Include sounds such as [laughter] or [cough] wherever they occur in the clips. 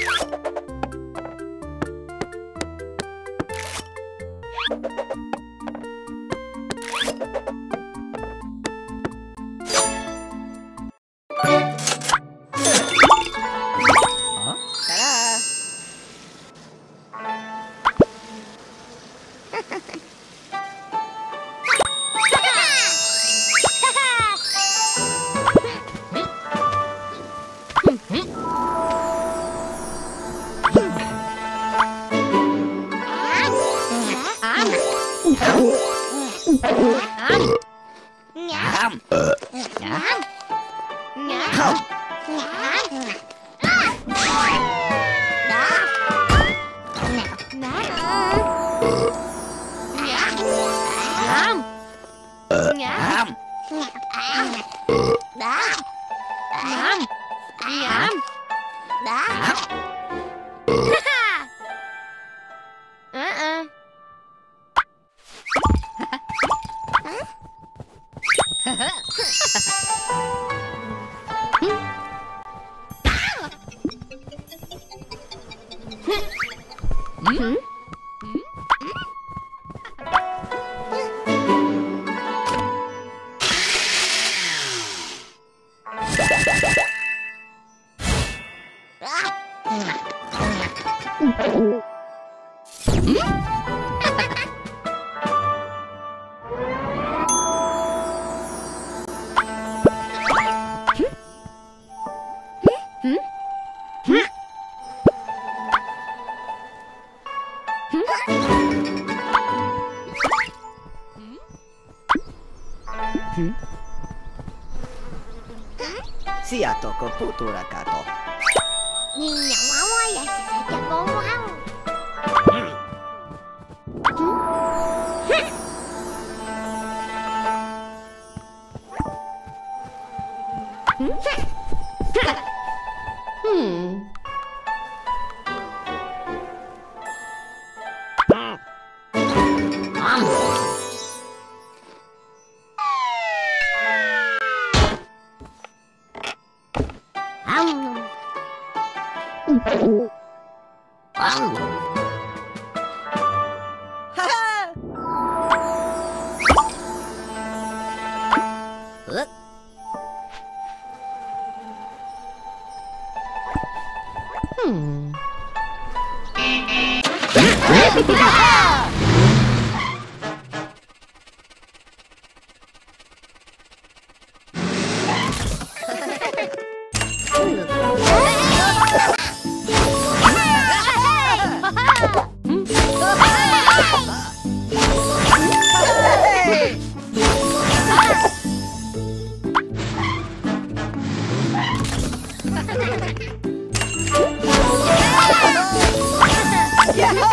you Sia toko putura kar Nhìn nhậu áo quá vậy Sẽ sẽ cho cô quá [laughs] Hmm.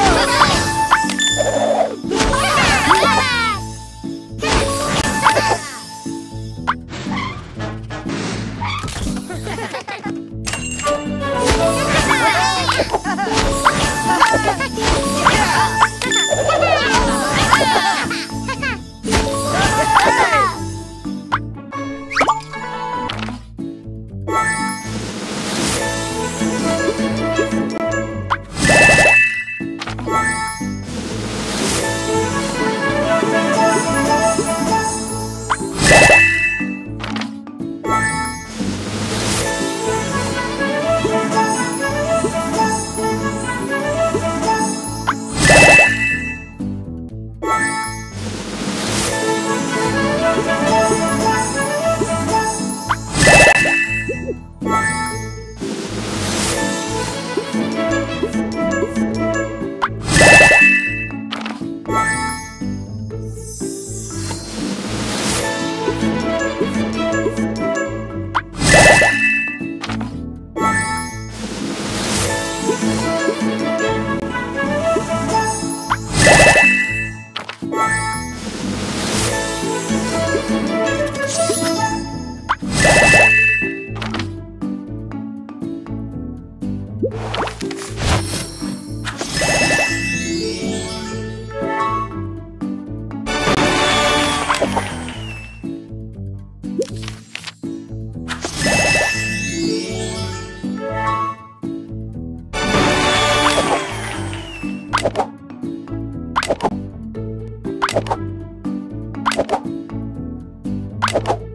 Woo! you